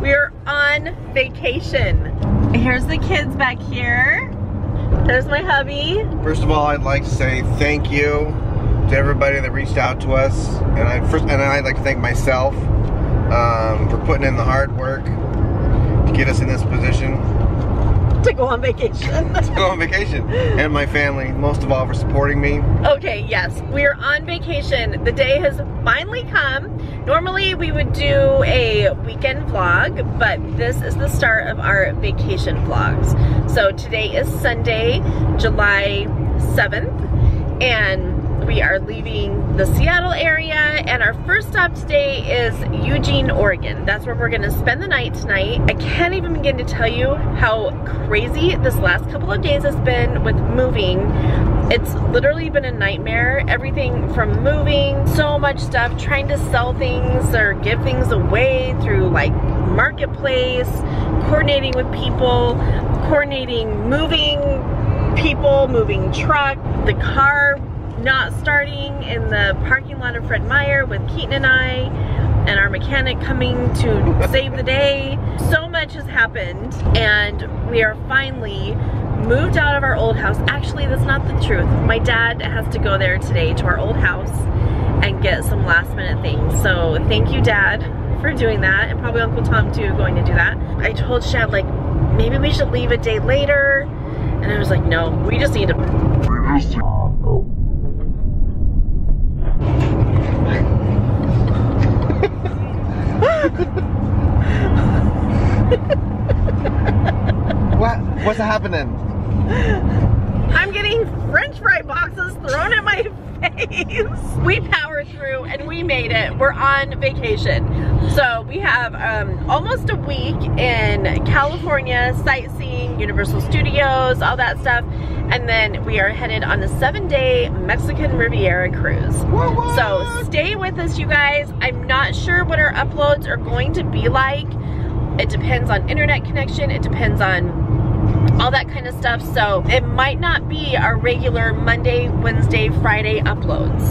We are on vacation. Here's the kids back here. There's my hubby. First of all, I'd like to say thank you to everybody that reached out to us, and I first and I'd like to thank myself um, for putting in the hard work to get us in this position. to go on vacation. to go on vacation, and my family, most of all, for supporting me. Okay, yes, we are on vacation. The day has finally come. Normally we would do a weekend vlog, but this is the start of our vacation vlogs. So today is Sunday, July 7th, and we are leaving the Seattle area and our first stop today is Eugene, Oregon. That's where we're gonna spend the night tonight. I can't even begin to tell you how crazy this last couple of days has been with moving. It's literally been a nightmare. Everything from moving, so much stuff, trying to sell things or give things away through like marketplace, coordinating with people, coordinating moving people, moving truck, the car not starting in the parking lot of Fred Meyer with Keaton and I and our mechanic coming to save the day. So much has happened and we are finally moved out of our old house. Actually, that's not the truth. My dad has to go there today to our old house and get some last minute things. So thank you, Dad, for doing that and probably Uncle Tom too going to do that. I told Shad like, maybe we should leave a day later. And I was like, no, we just need to what? What's happening? I'm getting french fry boxes thrown at my face. We powered through and we made it. We're on vacation. So we have um, almost a week in California, sightseeing, Universal Studios, all that stuff. And then we are headed on a seven day Mexican Riviera cruise. So stay with us, you guys. I'm not sure what our uploads are going to be like. It depends on internet connection. It depends on all that kind of stuff. So it might not be our regular Monday, Wednesday, Friday uploads.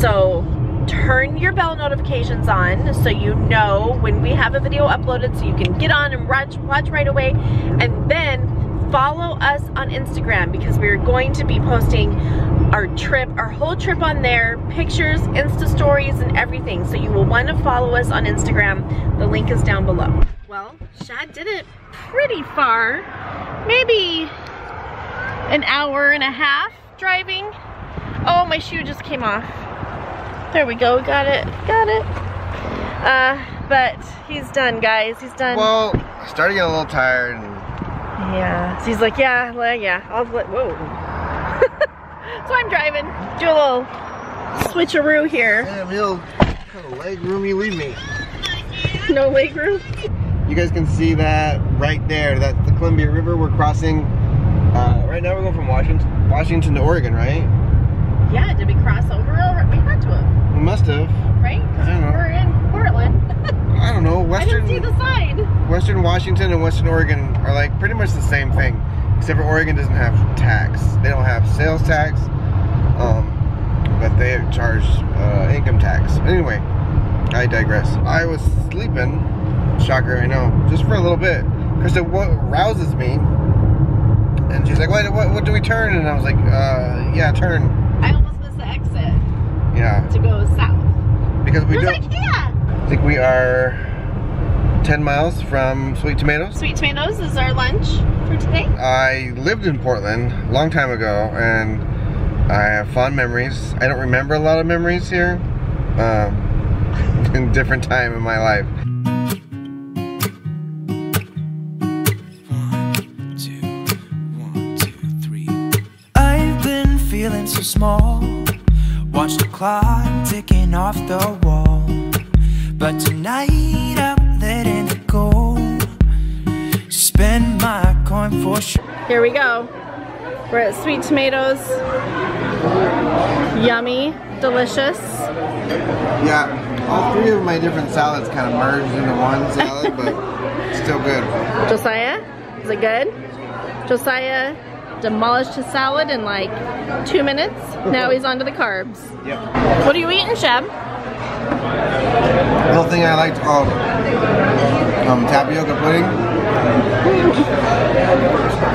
So turn your bell notifications on so you know when we have a video uploaded so you can get on and watch, watch right away. And then follow us on Instagram because we're going to be posting our trip, our whole trip on there, pictures, Insta stories, and everything. So you will want to follow us on Instagram. The link is down below. Well, Shad did it pretty far. Maybe an hour and a half driving. Oh, my shoe just came off. There we go, got it, got it. Uh, but he's done, guys, he's done. Well, starting to get a little tired. Yeah, so he's like, yeah, like, yeah, I'll let, whoa. so I'm driving, do a little switcheroo here. Damn, Hill, kind of leg room you leave me? No leg room? You guys can see that right there. That's the Columbia River. We're crossing. Uh, right now we're going from Washington, Washington to Oregon, right? Yeah, did we cross over? We had to have. We must have. Right? Because we're in Portland. I don't know. Western, I didn't see the sign. Western Washington and Western Oregon are like pretty much the same thing. Except for Oregon doesn't have tax. They don't have sales tax. Um, but they charge uh, income tax. Anyway, I digress. I was sleeping Shocker, I know. Just for a little bit. Krista what rouses me. And she's like, what, what, what do we turn? And I was like, uh, yeah, turn. I almost missed the exit. Yeah. To go south. Because we don't. I can't. I think we are 10 miles from Sweet Tomatoes. Sweet Tomatoes is our lunch for today. I lived in Portland a long time ago and I have fond memories. I don't remember a lot of memories here. Um, in different time in my life. Small. Watch the clock ticking off the wall. But tonight I'm letting it go. Spend my coin for sure. Here we go. We're at Sweet Tomatoes. Yummy, delicious. Yeah, all three of my different salads kind of merged into one salad, but still good. Josiah, is it good? Josiah demolished his salad in like two minutes. Now he's onto the carbs. Yep. What are you eating, Shad? The little thing I liked called um, tapioca pudding.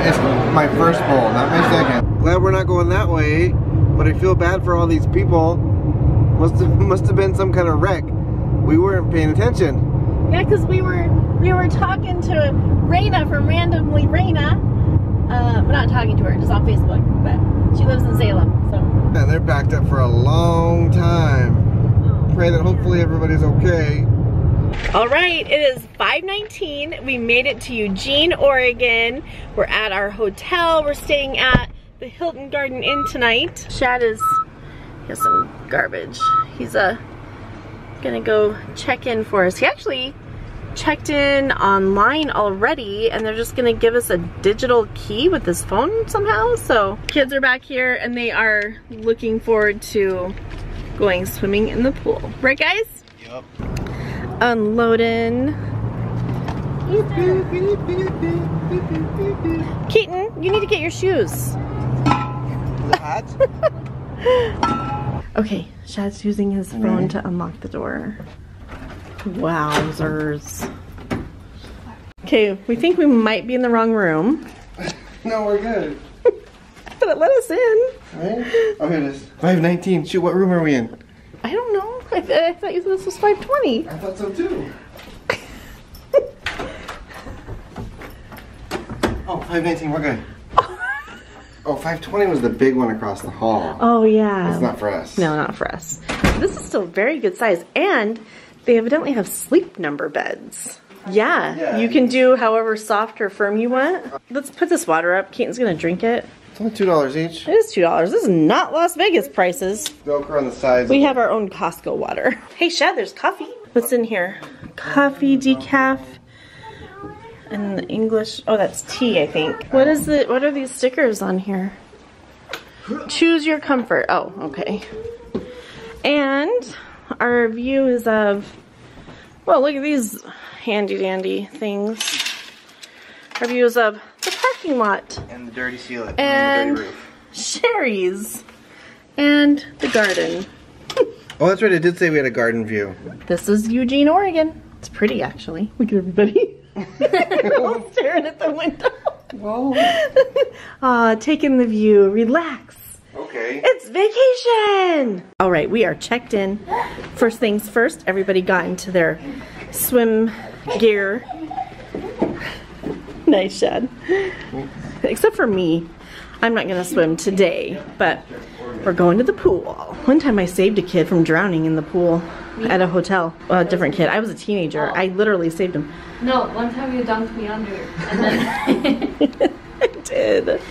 It's my first bowl, not my second. Glad we're not going that way, but I feel bad for all these people. Must have must have been some kind of wreck. We weren't paying attention. Yeah, because we were we were talking to Raina from Randomly Raina. Uh, we're not talking to her, just on Facebook, but she lives in Salem, so. And they're backed up for a long time. Pray that hopefully everybody's okay. All right, it is 5:19. We made it to Eugene, Oregon. We're at our hotel. We're staying at the Hilton Garden Inn tonight. Shad is he has some garbage. He's uh gonna go check in for us. He actually checked in online already and they're just gonna give us a digital key with this phone somehow. So kids are back here and they are looking forward to going swimming in the pool. Right guys? Yep. Unloading. Keaton, you need to get your shoes. Okay, Shad's using his phone to unlock the door. Wowzers. Okay, we think we might be in the wrong room, no, we're good. but it let us in. Right? Oh, here it is. 519. Shoot, what room are we in? I don't know. I, th I thought you said this was 520. I thought so too. Oh, 519, we're good. Oh, 520 was the big one across the hall. Oh, yeah. It's not for us. No, not for us. This is still very good size, and they evidently have sleep number beds. Yeah, Yeah. you can do however soft or firm you want. Let's put this water up. Keaton's gonna drink it. It's only $2 each. It is two dollars. This is not Las Vegas prices. Velcro on the sides. We have our own Costco water. Hey Shad, there's coffee. What's in here? Coffee decaf. And the English. Oh, that's tea, I think. What is the? What are these stickers on here? Choose your comfort. Oh, okay. And our review is of. Well, look at these handy dandy things. Reviews of the parking lot. And the dirty ceiling. And- the dirty roof. Sherry's and the garden. Oh, that's right. It did say we had a garden view. This is Eugene, Oregon. It's pretty, actually. Look at everybody. They're all staring at the window. Whoa. Ah, taking the view. Relax. Okay. It's vacation. All right, we are checked in. First things first, everybody got into their swim gear. nice, Shad. Except for me. I'm not gonna swim today, but we're going to the pool. One time I saved a kid from drowning in the pool at a hotel. A different kid. I was a teenager. Oh. I literally saved him. No, one time you dunked me under, and then I did.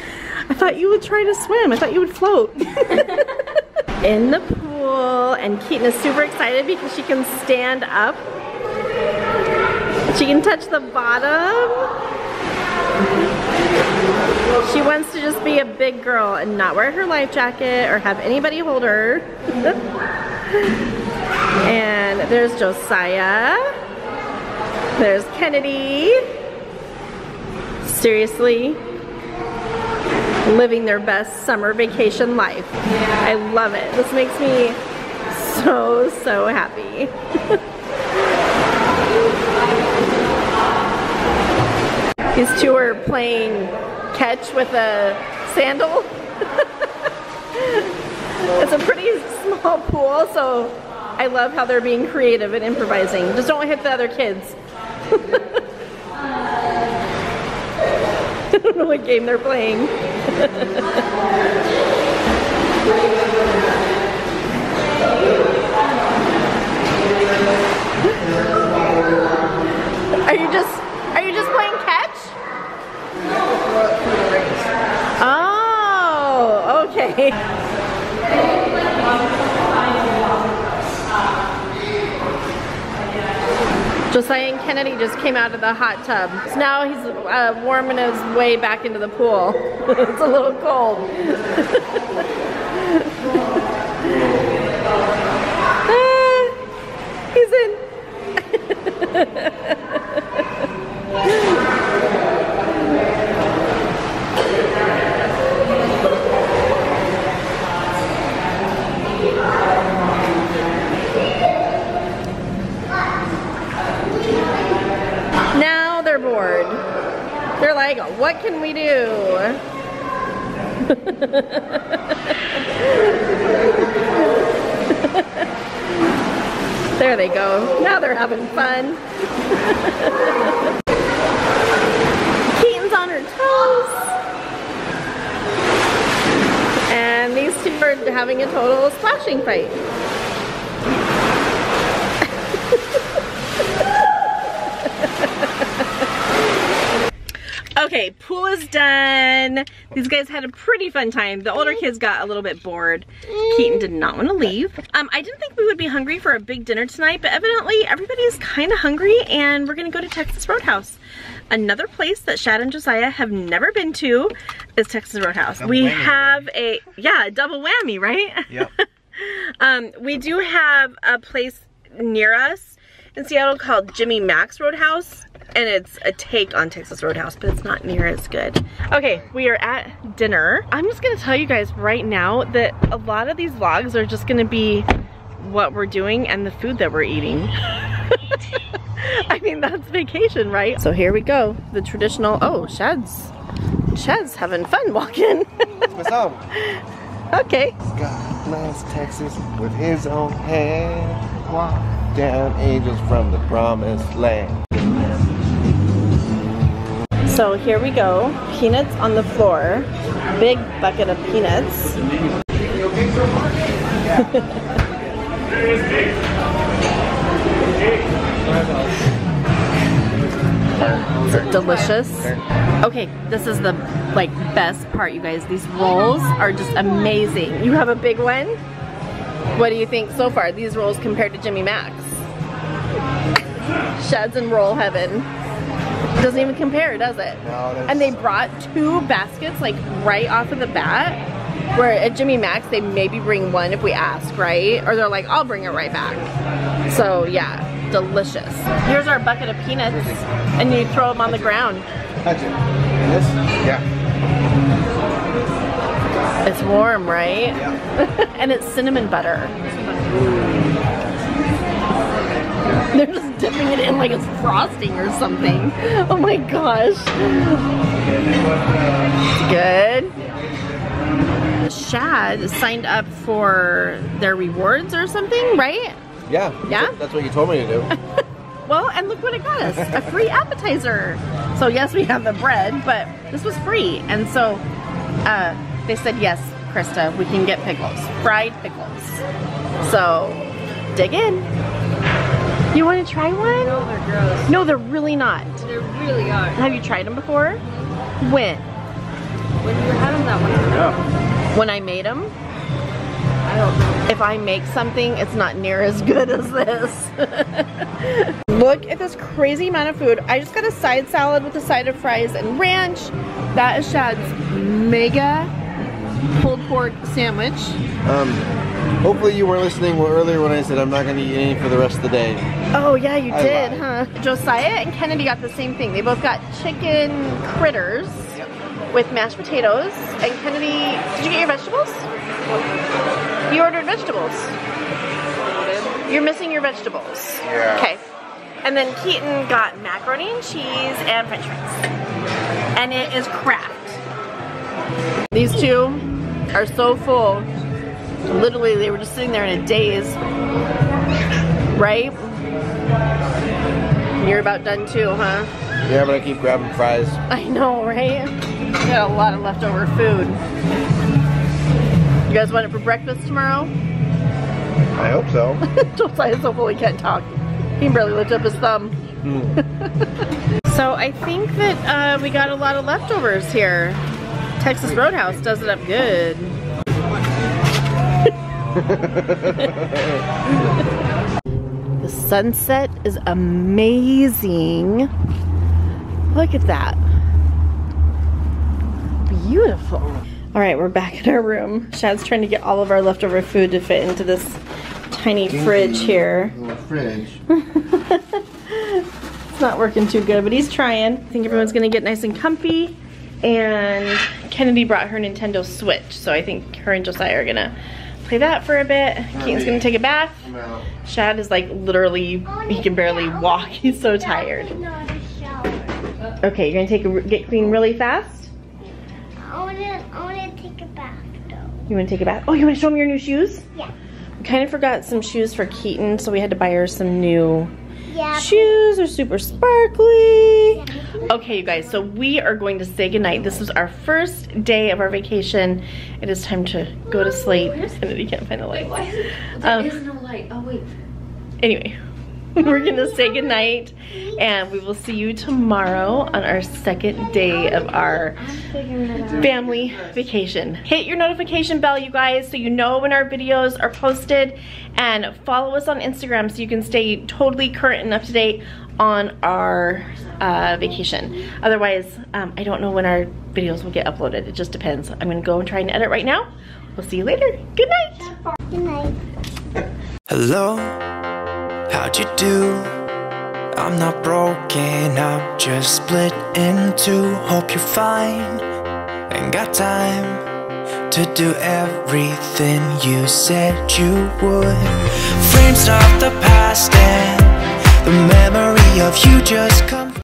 I thought you would try to swim. I thought you would float. In the pool, and Keaton is super excited because she can stand up. She can touch the bottom. She wants to just be a big girl and not wear her life jacket or have anybody hold her. and there's Josiah. There's Kennedy. Seriously, living their best summer vacation life. I love it. This makes me so, so happy. These two are playing catch with a sandal. it's a pretty small pool, so I love how they're being creative and improvising. Just don't hit the other kids. I don't know what game they're playing. Are you just are you just playing catch? Oh, okay. Josiah Kennedy just came out of the hot tub. So now he's uh, warming his way back into the pool. it's a little cold. Ah, he's in. Now they're bored. They're like, what can we do? there they go. Now they're having fun. Keaton's on her toes. And these two are having a total splashing fight. Okay, pool is done. These guys had a pretty fun time. The older kids got a little bit bored. Keaton did not want to leave. Um, I didn't think we would be hungry for a big dinner tonight, but evidently everybody is kind of hungry and we're gonna go to Texas Roadhouse. Another place that Shad and Josiah have never been to is Texas Roadhouse. Double we whammy, have a, yeah, double whammy, right? Yep. Um, we do have a place near us in Seattle called Jimmy Mac's Roadhouse, and it's a take on Texas Roadhouse, but it's not near as good. Okay, we are at dinner. I'm just gonna tell you guys right now that a lot of these vlogs are just gonna be what we're doing and the food that we're eating. I mean, that's vacation, right? So here we go. The traditional, oh, Shad's, Shad's having fun walking. What's up? okay. God bless Texas with his own hand. Walk down angels from the promised land. So here we go. Peanuts on the floor. Big bucket of peanuts. Is it delicious? Okay, this is the like best part, you guys. These rolls are just amazing. You have a big one? What do you think so far? These rolls compared to Jimmy Mac's? Shad's and roll heaven. Doesn't even compare, does it? No, that's- and they brought two baskets like right off of the bat. Where at Jimmy Mac's they maybe bring one if we ask, right? Or they're like, I'll bring it right back. So yeah, delicious. Here's our bucket of peanuts, and you throw them on the ground. Touch it. This? Yeah. It's warm, right? Yeah. and it's cinnamon butter. They're just dipping it in like it's frosting or something. Oh my gosh. Good. Shad signed up for their rewards or something, right? Yeah. Yeah? That's what you told me to do. Well, and look what it got us, a free appetizer. So yes, we have the bread, but this was free. And so uh, they said, yes, Krista, we can get pickles, fried pickles. So dig in. You want to try one? No, they're gross. No, they're really not. They really are. Have you tried them before? When? When you were them that one, yeah. When I made them? I don't know. If I make something, it's not near as good as this. Look at this crazy amount of food. I just got a side salad with a side of fries and ranch. That is Shad's mega pulled pork sandwich. Um, hopefully you weren't listening earlier when I said I'm not going to eat any for the rest of the day. Oh yeah, you I did, lied. huh? Josiah and Kennedy got the same thing. They both got chicken critters with mashed potatoes. And Kennedy, did you get your vegetables? You ordered vegetables. You're missing your vegetables. Yeah. Okay. And then Keaton got macaroni and cheese and french fries. And it is cracked. These two are so full. Literally, they were just sitting there in a daze. Right? You're about done too, huh? Yeah, but I keep grabbing fries. I know, right? Got a lot of leftover food. You guys want it for breakfast tomorrow? I hope so. Josiah's so full he can't talk. He barely lift up his thumb. so I think that uh, we got a lot of leftovers here. Texas Roadhouse does it up good. the sunset is amazing. Look at that. Beautiful. All right, we're back in our room. Shad's trying to get all of our leftover food to fit into this tiny fridge here. Fridge. It's not working too good, but he's trying. I think everyone's gonna get nice and comfy. And Kennedy brought her Nintendo Switch, so I think her and Josiah are gonna play that for a bit. Keaton's gonna take a bath. Shad is like literally, he can barely walk. He's so tired. Okay, you're gonna take a get clean really fast. I wanna, I wanna take a bath though. You wanna take a bath? Oh, you wanna show me your new shoes? Yeah. We kind of forgot some shoes for Keaton, so we had to buy her some new Yeah. shoes. Are super sparkly. Okay, you guys, so we are going to say goodnight. This is our first day of our vacation. It is time to go to sleep. And you can't find the light. There Um, is no light. Oh wait. Anyway, we're gonna say goodnight and we will see you tomorrow on our second day of our family vacation. Hit your notification bell, you guys, so you know when our videos are posted and follow us on Instagram so you can stay totally current and up to date on our uh, vacation. Otherwise, um, I don't know when our videos will get uploaded. It just depends. I'm gonna go and try and edit right now. We'll see you later. Good night. Good night. Hello, how'd you do? I'm not broken, I'm just split in two. Hope you're fine. Ain't got time to do everything you said you would. Frames of the past and the memory of you just come.